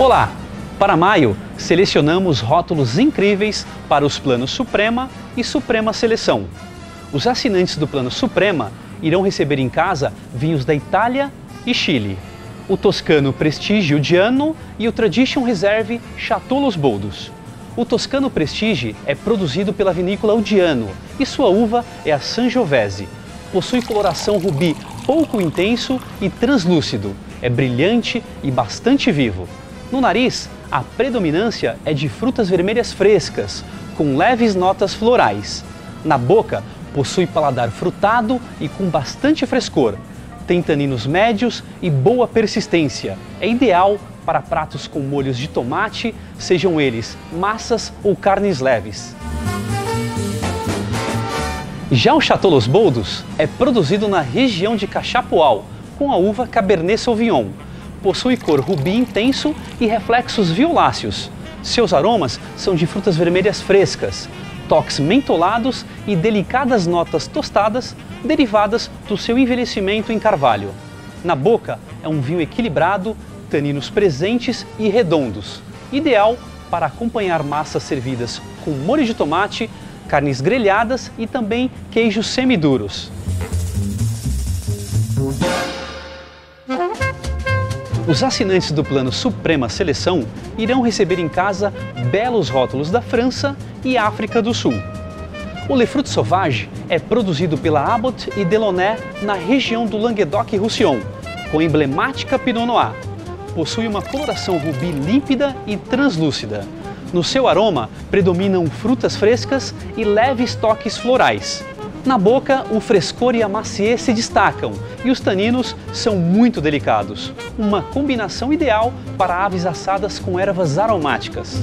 Olá! Para maio, selecionamos rótulos incríveis para os planos Suprema e Suprema Seleção. Os assinantes do plano Suprema irão receber em casa vinhos da Itália e Chile. O Toscano Prestige Diano e o Tradition Reserve Chateau Los Boldos. O Toscano Prestige é produzido pela vinícola Udiano e sua uva é a Sangiovese. Possui coloração rubi pouco intenso e translúcido. É brilhante e bastante vivo. No nariz, a predominância é de frutas vermelhas frescas, com leves notas florais. Na boca, possui paladar frutado e com bastante frescor. Tem taninos médios e boa persistência. É ideal para pratos com molhos de tomate, sejam eles massas ou carnes leves. Já o Chateau Los Boldos é produzido na região de Cachapoal, com a uva Cabernet Sauvignon possui cor rubi intenso e reflexos violáceos. Seus aromas são de frutas vermelhas frescas, toques mentolados e delicadas notas tostadas derivadas do seu envelhecimento em carvalho. Na boca é um vinho equilibrado, taninos presentes e redondos, ideal para acompanhar massas servidas com molho de tomate, carnes grelhadas e também queijos semiduros. Os assinantes do plano Suprema Seleção irão receber em casa belos rótulos da França e África do Sul. O Le Fruit Sauvage é produzido pela Abbott e Delaunay na região do Languedoc-Roussillon, com emblemática Pinot Noir. Possui uma coloração rubi límpida e translúcida. No seu aroma predominam frutas frescas e leves toques florais. Na boca, o frescor e a maciez se destacam e os taninos são muito delicados. Uma combinação ideal para aves assadas com ervas aromáticas.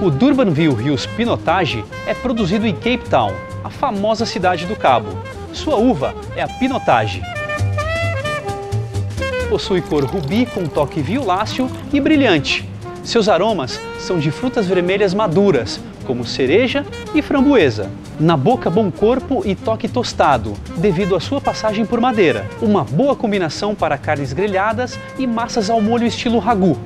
O Durbanville Hills Pinotage é produzido em Cape Town, a famosa cidade do Cabo. Sua uva é a Pinotage. Possui cor rubi com toque violáceo e brilhante. Seus aromas são de frutas vermelhas maduras, como cereja e framboesa. Na boca, bom corpo e toque tostado, devido à sua passagem por madeira. Uma boa combinação para carnes grelhadas e massas ao molho estilo ragu.